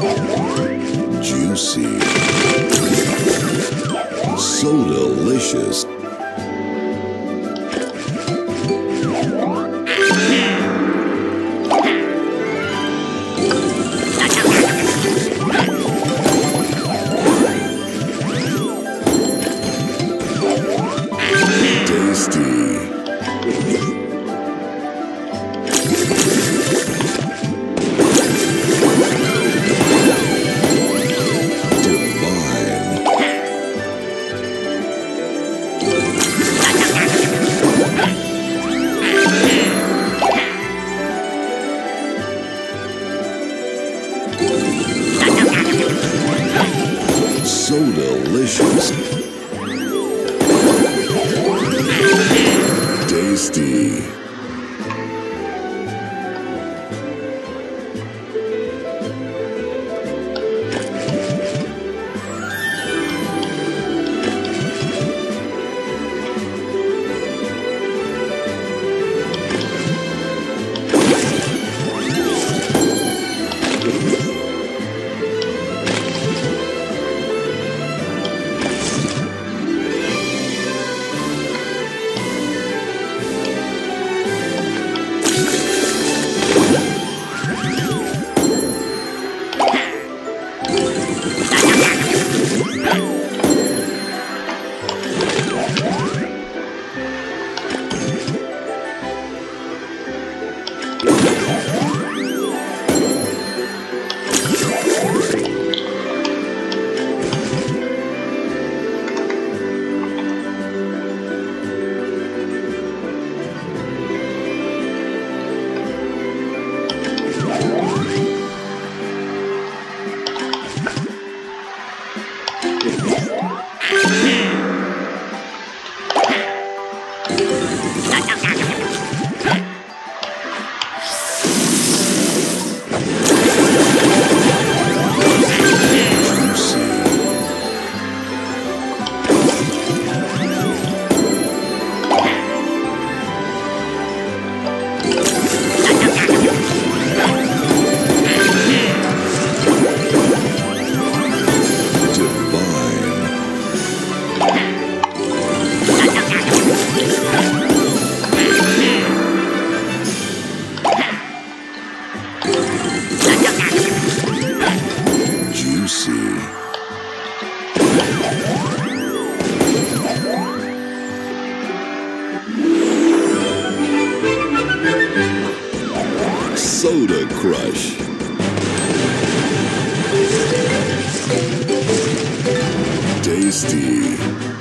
Juicy. So delicious. Tasty. So delicious. Soda Crush. Tasty.